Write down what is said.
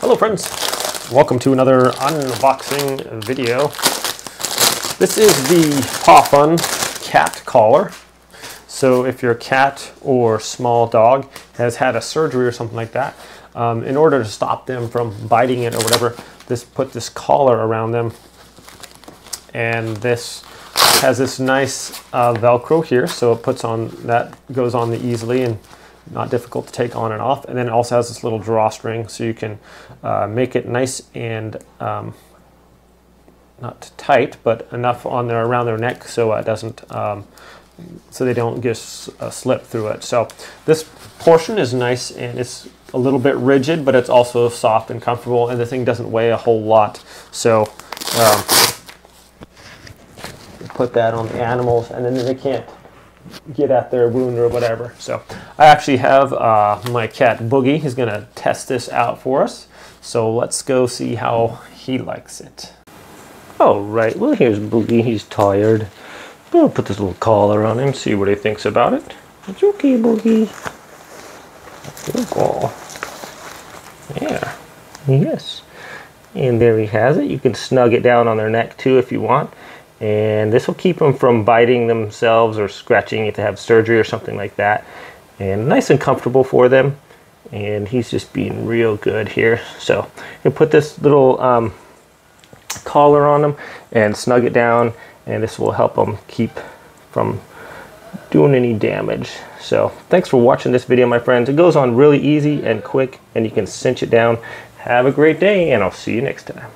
Hello friends, welcome to another unboxing video. This is the Pawfun cat collar. So if your cat or small dog has had a surgery or something like that, um, in order to stop them from biting it or whatever, this put this collar around them. And this has this nice uh, Velcro here, so it puts on, that goes on easily and not difficult to take on and off. And then it also has this little drawstring so you can uh, make it nice and um, not tight, but enough on there around their neck so it doesn't, um, so they don't just uh, slip through it. So this portion is nice and it's a little bit rigid, but it's also soft and comfortable, and the thing doesn't weigh a whole lot. So um, put that on the animals, and then they can't get at their wound or whatever. So I actually have uh, my cat Boogie. He's going to test this out for us. So let's go see how he likes it. All right, well here's Boogie. He's tired. We'll put this little collar on him, see what he thinks about it. It's okay, Boogie. Ball. Yeah, yes. And there he has it. You can snug it down on their neck too if you want and this will keep them from biting themselves or scratching if they have surgery or something like that and nice and comfortable for them. And he's just being real good here. So you put this little um, collar on him and snug it down and this will help them keep from doing any damage. So thanks for watching this video my friends. It goes on really easy and quick and you can cinch it down. Have a great day and I'll see you next time